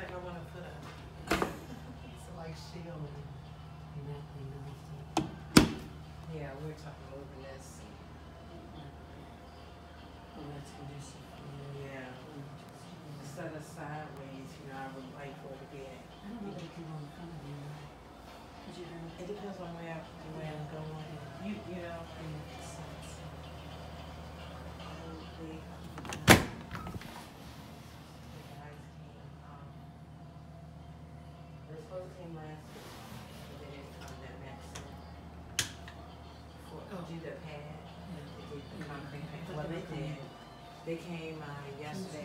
like I wanna put a, It's like shield and nothing else. yeah, we were talking over this. Well, that's conducive. Yeah. Instead of sideways, you know, I would like for it to be. I don't know if you can go in front of you, right? Cause you're gonna. It depends on where, I- where I'm going. You, you know, Yeah, so they were supposed last week, but they didn't come that. For, to do the pad, to do the concrete pad. Well, they did. They came, uh, yesterday